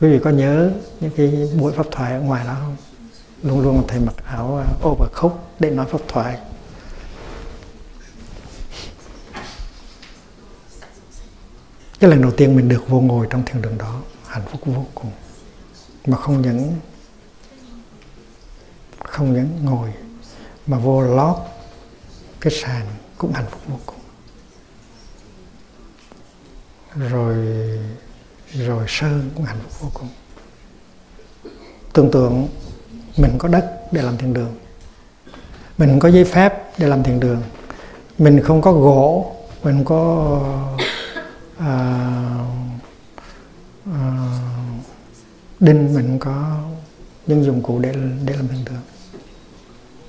Quý vị có nhớ những cái buổi pháp thoại ở ngoài đó không? Luôn luôn thầy mặc áo à, overcoat để nói pháp thoại. Cái lần đầu tiên mình được vô ngồi trong thiền đường đó, hạnh phúc vô cùng. Mà không những không những ngồi mà vô lót cái sàn cũng hạnh phúc vô cùng. Rồi rồi sơn cũng hạnh phúc vô cùng. Tưởng tượng mình có đất để làm thiền đường mình có giấy phép để làm thiền đường mình không có gỗ mình không có à, à, đinh mình không có những dụng cụ để để làm thiền đường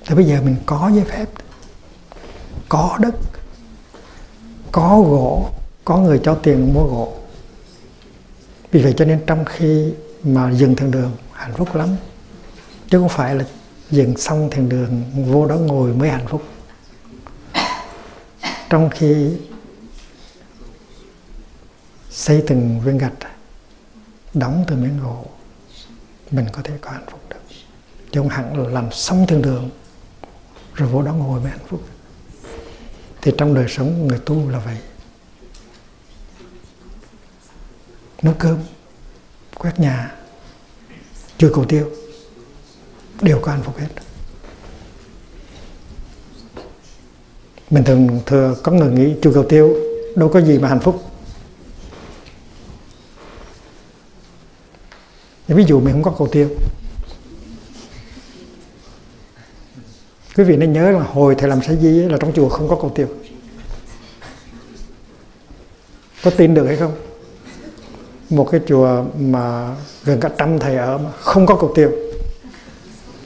thì bây giờ mình có giấy phép, có đất, có gỗ, có người cho tiền mua gỗ. Vì vậy cho nên trong khi mà dừng thiền đường, hạnh phúc lắm. Chứ không phải là dừng xong thiền đường, vô đó ngồi mới hạnh phúc. Trong khi xây từng viên gạch, đóng từ miếng gỗ, mình có thể có hạnh phúc được. Chứ không hẳn là làm xong thiền đường rồi vô đó ngồi mới hạnh phúc. Thì trong đời sống của người tu là vậy. Nấu cơm, quét nhà chưa cầu tiêu, đều có hạnh phúc hết. Mình thường thừa có người nghĩ chùa cầu tiêu, đâu có gì mà hạnh phúc. Ví dụ mình không có cầu tiêu quý vị nên nhớ là hồi thầy làm sa di là trong chùa không có cầu tiêu. Có tin được hay không? Một cái chùa mà gần cả trăm thầy ở mà không có cầu tiêu.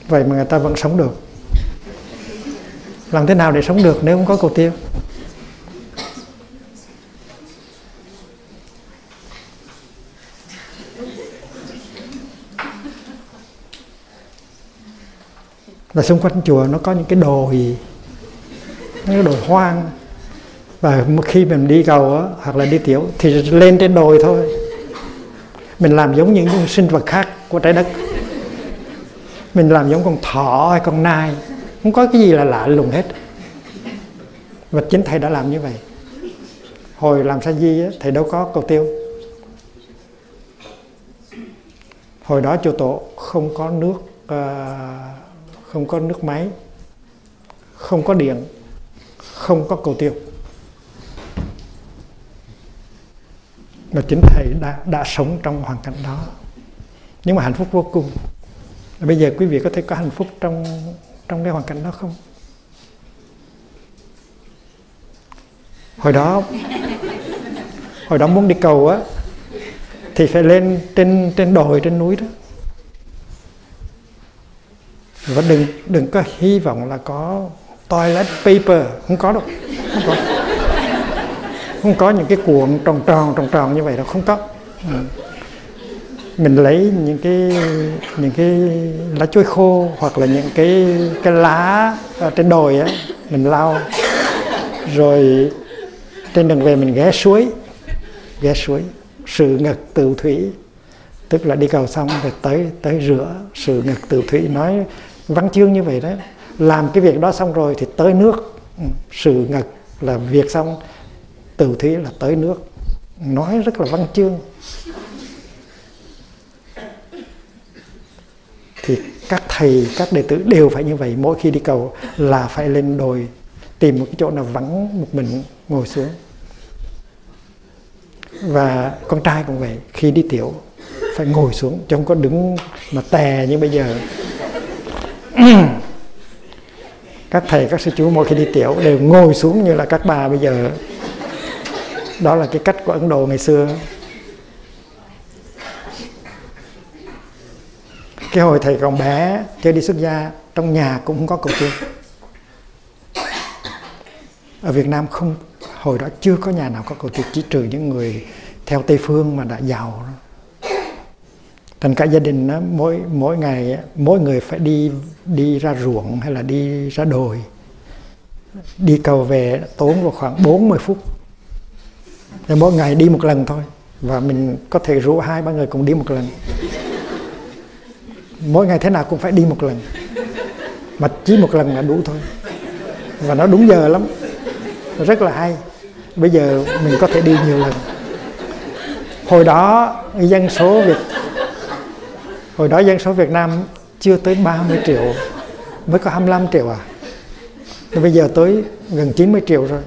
Vậy mà người ta vẫn sống được. Làm thế nào để sống được nếu không có cầu tiêu? Và xung quanh chùa nó có những cái đồi những cái đồi hoang. Và khi mình đi cầu á, hoặc là đi tiểu thì lên trên đồi thôi. Mình làm giống những sinh vật khác của trái đất. Mình làm giống con thỏ hay con nai. Không có cái gì là lạ lùng hết. Và chính thầy đã làm như vậy. Hồi làm sa di á, thầy đâu có cầu tiêu. Hồi đó chùa tổ không có nước uh, không có nước máy, không có điện, không có cầu tiêu. Mà chính thầy đã đã sống trong hoàn cảnh đó. Nhưng mà hạnh phúc vô cùng. Bây giờ quý vị có thể có hạnh phúc trong trong cái hoàn cảnh đó không? Hồi đó hồi đó muốn đi cầu á, thì phải lên trên trên đồi, trên núi đó và đừng đừng có hy vọng là có toilet paper. Không có đâu. Không có. Không có những cái cuộn tròn tròn tròn tròn như vậy đâu. Không có. Ừ. mình lấy những cái những cái lá chuối khô hoặc là những cái cái lá ở trên đồi á, mình lau. Rồi trên đường về mình ghé suối. Ghé suối. Sự ngật tự thủy. Tức là đi cầu xong rồi tới tới rửa. Sự ngực tự thủy. Nói văn chương như vậy đấy làm cái việc đó xong rồi thì tới nước. Ừ, sự ngật là việc xong, từ thí là tới nước. Nói rất là văn chương. Thì các thầy, các đệ tử đều phải như vậy. Mỗi khi đi cầu là phải lên đồi, tìm một cái chỗ nào vắng một mình ngồi xuống. Và con trai cũng vậy, khi đi tiểu, phải ngồi xuống, chứ không có đứng mà tè như bây giờ. các thầy, các sư chú mỗi khi đi tiểu đều ngồi xuống như là các bà bây giờ. Đó là cái cách của ấn độ ngày xưa. Cái hồi thầy còn bé, chơi đi xuất gia, trong nhà cũng không có cầu tiêu ở Việt Nam không, hồi đó chưa có nhà nào có cầu tiêu chỉ trừ những người theo Tây phương mà đã giàu thành cả gia đình đó, mỗi mỗi ngày mỗi người phải đi đi ra ruộng hay là đi ra đồi. Đi cầu về tốn vào khoảng 40 phút. Thì mỗi ngày đi một lần thôi. Và mình có thể rủ hai ba người cùng đi một lần. Mỗi ngày thế nào cũng phải đi một lần. Mà chỉ một lần là đủ thôi. Và nó đúng giờ lắm. Rất là hay. Bây giờ mình có thể đi nhiều lần. Hồi đó dân số Việt hồi đó dân số Việt Nam chưa tới 30 triệu mới có 25 triệu à. Thì bây giờ tới gần 90 triệu rồi.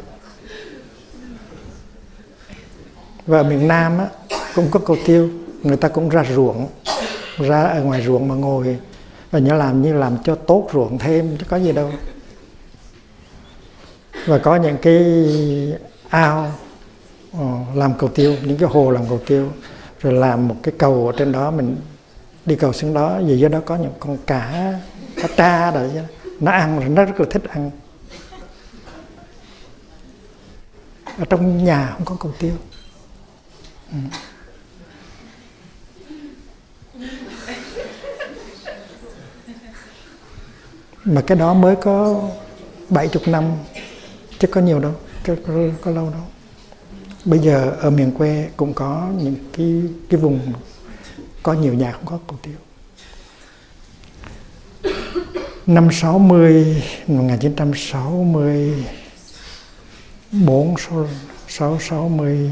Và ở miền Nam á, cũng có cầu tiêu người ta cũng ra ruộng ra ở ngoài ruộng mà ngồi. Và nhớ làm như làm cho tốt ruộng thêm chứ có gì đâu. Và có những cái ao ờ, làm cầu tiêu những cái hồ làm cầu tiêu rồi làm một cái cầu ở trên đó mình đi cầu xuống đó vì do đó có những con cá cá tra rồi nó ăn rồi nó rất là thích ăn. Ở trong nhà không có cầu tiêu. Ừ. mà cái đó mới có 70 năm chứ có nhiều đâu có, có, có lâu đâu. Bây giờ ở miền quê cũng có những cái cái vùng có nhiều nhà không có cổ tiêu năm 60 1960 4 6 60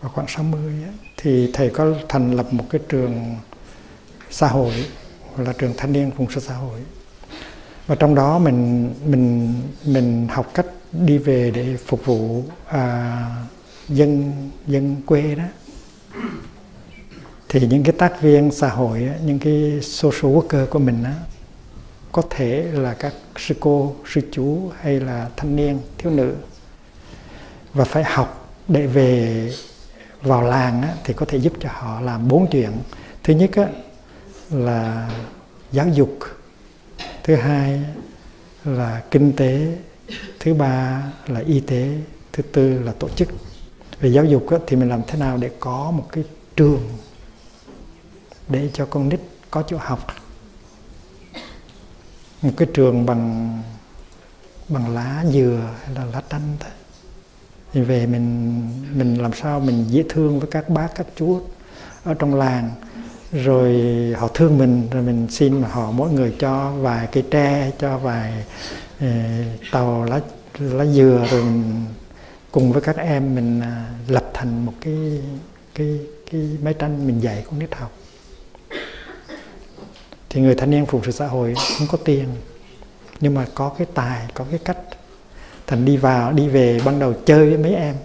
và khoảng 60 ấy, thì thầy có thành lập một cái trường xã hội gọi là trường thanh niên phụng sự xã hội. Và trong đó mình mình mình học cách đi về để phục vụ à, dân dân quê đó. Thì những cái tác viên xã hội những cái social worker của mình đó, có thể là các sư cô sư chú hay là thanh niên thiếu nữ và phải học để về vào làng á, thì có thể giúp cho họ làm bốn chuyện. Thứ nhất á, là giáo dục thứ hai là kinh tế thứ ba là y tế thứ tư là tổ chức về giáo dục thì mình làm thế nào để có một cái trường để cho con nít có chỗ học? Một cái trường bằng bằng lá dừa hay là lá tranh thôi. Thì về mình mình làm sao mình dễ thương với các bác các chú ở trong làng. Rồi họ thương mình rồi mình xin họ mỗi người cho vài cây tre cho vài eh, tàu lá lá dừa rồi mình cùng với các em mình à, lập thành một cái cái cái máy tranh mình dạy con nít học thì người thanh niên phục sự xã hội không có tiền, nhưng mà có cái tài, có cái cách. Thành đi vào, đi về ban đầu chơi với mấy em,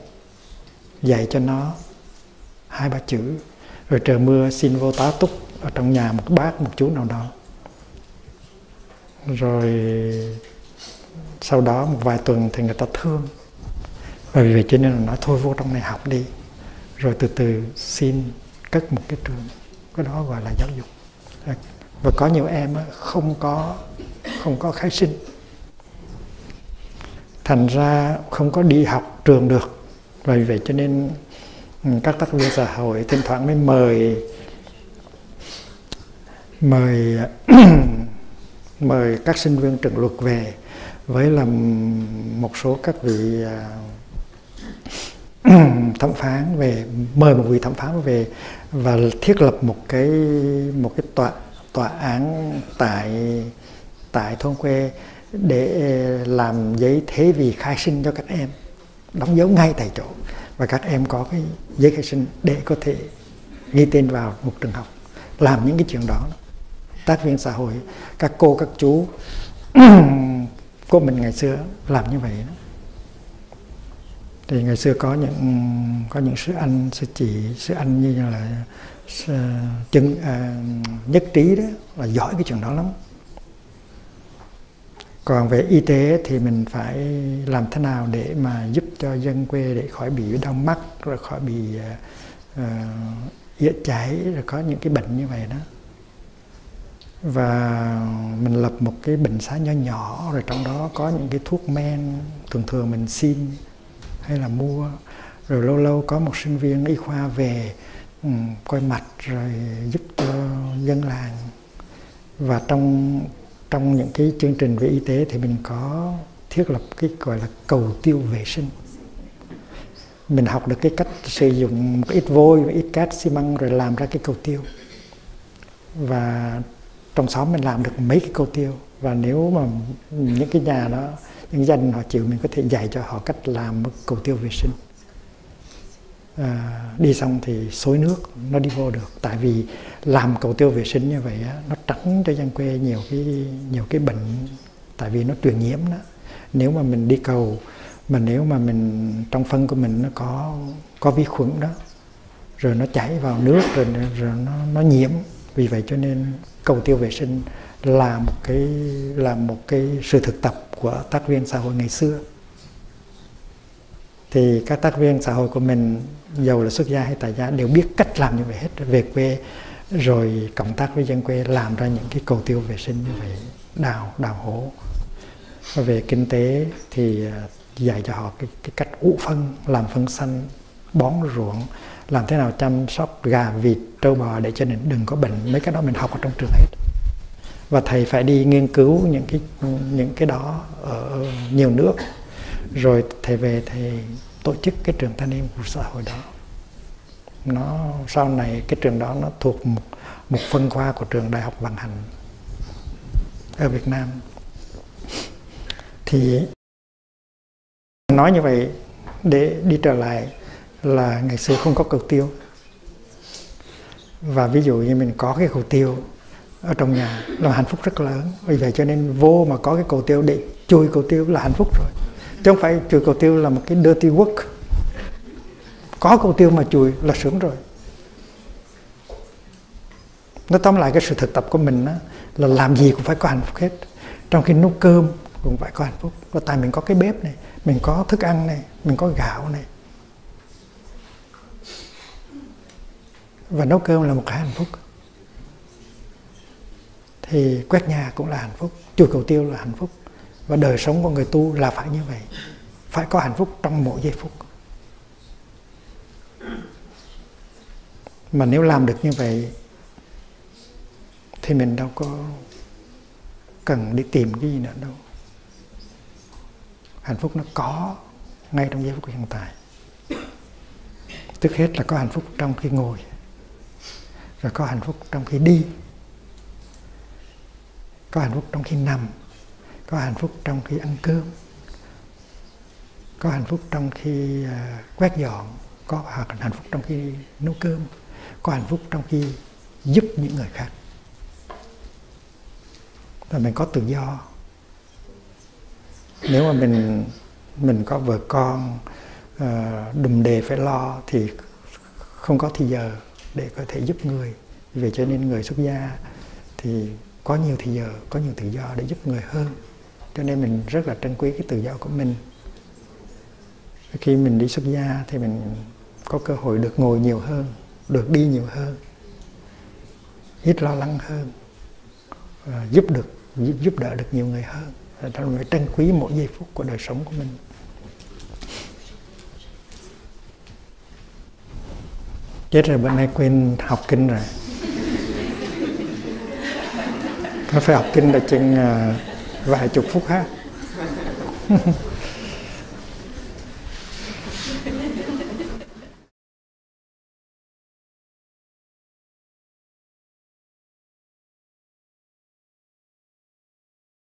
dạy cho nó hai, ba chữ. Rồi trời mưa, xin vô tá túc ở trong nhà một bác, một chú nào đó. Rồi sau đó một vài tuần thì người ta thương và vì vậy cho nên là nói, thôi vô trong này học đi, rồi từ từ xin cất một cái trường, cái đó gọi là giáo dục. Và có nhiều em không có không có khai sinh. Thành ra không có đi học trường được. Và vì vậy cho nên ừ, các tác viên xã hội thỉnh thoảng mới mời mời mời các sinh viên trường luật về với là một số các vị à, thẩm phán về, mời một vị thẩm phán về và thiết lập một cái một cái tòa tòa án tại tại thôn quê để làm giấy thế vì khai sinh cho các em, đóng dấu ngay tại chỗ. Và các em có cái giấy khai sinh để có thể ghi tên vào một trường học, làm những cái chuyện đó. Tác viên xã hội, các cô, các chú của mình ngày xưa làm như vậy đó thì ngày xưa có những có những sư anh sư chị sư anh như là chân à, nhất trí đó là giỏi cái chuyện đó lắm. Còn về y tế thì mình phải làm thế nào để mà giúp cho dân quê để khỏi bị đau mắt rồi khỏi bị uh, uh, cháy rồi có những cái bệnh như vậy đó. Và mình lập một cái bệnh xá nhỏ nhỏ rồi trong đó có những cái thuốc men thường thường mình xin hay là mua. Rồi lâu lâu có một sinh viên y khoa về um, coi mặt rồi giúp cho dân làng. Và trong trong những cái chương trình về y tế thì mình có thiết lập cái gọi là cầu tiêu vệ sinh. Mình học được cái cách sử dụng một ít vôi một ít cát xi măng rồi làm ra cái cầu tiêu. Và trong xóm mình làm được mấy cái cầu tiêu. Và nếu mà những cái nhà đó những dân họ chịu mình có thể dạy cho họ cách làm một cầu tiêu vệ sinh. À, đi xong thì xối nước nó đi vô được. Tại vì làm cầu tiêu vệ sinh như vậy á, nó tránh cho dân quê nhiều cái nhiều cái bệnh tại vì nó truyền nhiễm đó. Nếu mà mình đi cầu mà nếu mà mình trong phân của mình nó có có vi khuẩn đó rồi nó chảy vào nước rồi rồi nó nó nhiễm vì vậy cho nên cầu tiêu vệ sinh là một cái là một cái sự thực tập của tác viên xã hội ngày xưa. Thì các tác viên xã hội của mình giàu là xuất gia hay tại gia đều biết cách làm như vậy hết về quê rồi cộng tác với dân quê làm ra những cái cầu tiêu vệ sinh như vậy đào đào hố. Và về kinh tế thì à, dạy cho họ cái, cái cách ủ phân làm phân xanh bón ruộng làm thế nào chăm sóc gà vịt trâu bò để cho nên đừng có bệnh? Mấy cái đó mình học ở trong trường hết. Và thầy phải đi nghiên cứu những cái những cái đó ở nhiều nước. Rồi thầy về thầy tổ chức cái trường thanh niên của xã hội đó. Nó sau này cái trường đó nó thuộc một, một phân khoa của trường đại học vận hành ở Việt Nam. Thì nói như vậy để đi trở lại là ngày xưa không có cầu tiêu. Và ví dụ như mình có cái cầu tiêu ở trong nhà là hạnh phúc rất lớn. Vì vậy cho nên vô mà có cái cầu tiêu để chui cầu tiêu là hạnh phúc rồi. Chứ không phải chui cầu tiêu là một cái dirty work. Có cầu tiêu mà chui là sướng rồi. Nó tóm lại cái sự thực tập của mình đó, là làm gì cũng phải có hạnh phúc hết. Trong khi nấu cơm cũng phải có hạnh phúc. Và tại mình có cái bếp này mình có thức ăn này mình có gạo này và nấu cơm là một cái hạnh phúc. Thì quét nhà cũng là hạnh phúc. Chùi cầu tiêu là hạnh phúc. Và đời sống của người tu là phải như vậy. Phải có hạnh phúc trong mỗi giây phút. Mà nếu làm được như vậy, thì mình đâu có cần đi tìm cái gì nữa đâu. Hạnh phúc nó có ngay trong giây phút hiện tại. Trước hết là có hạnh phúc trong khi ngồi và có hạnh phúc trong khi đi. Có hạnh phúc trong khi nằm. Có hạnh phúc trong khi ăn cơm. Có hạnh phúc trong khi à, quét dọn. Có hạnh phúc trong khi nấu cơm. Có hạnh phúc trong khi giúp những người khác. Và mình có tự do. Nếu mà mình mình có vợ con à, đùm đề phải lo thì không có thì giờ để có thể giúp người. Vì vậy cho nên người xuất gia thì có nhiều thì giờ, có nhiều tự do để giúp người hơn. Cho nên mình rất là trân quý cái tự do của mình. Khi mình đi xuất gia thì mình có cơ hội được ngồi nhiều hơn, được đi nhiều hơn, ít lo lắng hơn giúp được, giúp đỡ được nhiều người hơn. Cho nên phải trân quý mỗi giây phút của đời sống của mình. Chết rồi bữa nay quên học kinh rồi. Nó phải học kinh là chừng uh, vài chục phút ha?